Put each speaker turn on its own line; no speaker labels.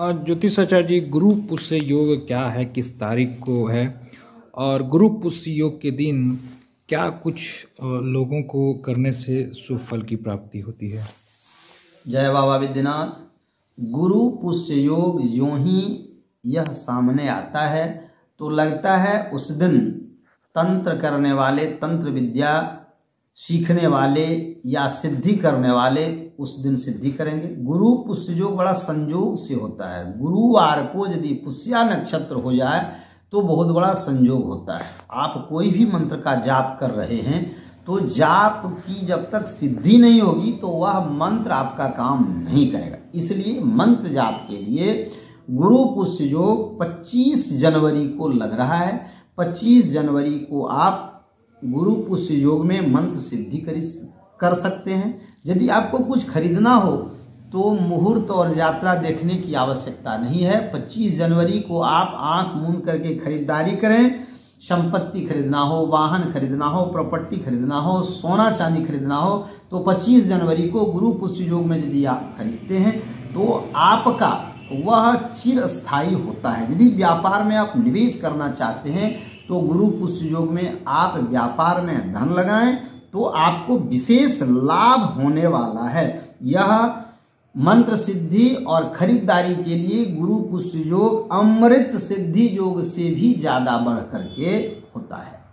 ज्योतिषाचार्य जी, गुरु पुष्य योग क्या है? किस तारीख को है? और गुरु पुष्य योग के दिन क्या कुछ लोगों को करने से शुभ फल की प्राप्ति होती है?
जय बाबा विद्यनाथ। गुरु पुष्य योग जो ही यह सामने आता है। तो लगता है उस दिन तंत्र करने वाले तंत्र विद्या सीखने वाले या सिद्धि करने वाले उस दिन सिद्धि करेंगे। गुरु पुष्य जो बड़ा संयोग से होता है। गुरुवार को यदि पुष्या नक्षत्र हो जाए तो बहुत बड़ा संयोग होता है। आप कोई भी मंत्र का जाप कर रहे हैं तो जाप की जब तक सिद्धि नहीं होगी तो वह मंत्र आपका काम नहीं करेगा। इसलिए मंत्र जाप के लिए गुरु पुष्य योग 25 जनवरी को लग रहा है 25 जनवरी को आप गुरु पुष्य योग में मंत्र सिद्धि कर कर सकते हैं। यदि आपको कुछ खरीदना हो तो मुहूर्त और यात्रा देखने की आवश्यकता नहीं है। 25 जनवरी को आप आँख मूंद करके खरीदारी करें। संपत्ति खरीदना हो, वाहन खरीदना हो, प्रॉपर्टी खरीदना हो, सोना चांदी खरीदना हो तो 25 जनवरी को गुरु पुष्य योग में यदि आप खरीदते हैं तो आपका वह चिर स्थायी होता है। यदि व्यापार में आप निवेश करना चाहते हैं तो गुरु पुष्य योग में आप व्यापार में धन लगाएँ तो आपको विशेष लाभ होने वाला है। यह मंत्र सिद्धि और खरीदारी के लिए गुरु पुष्य योग, अमृत सिद्धि योग से भी ज़्यादा बढ़ करके होता है।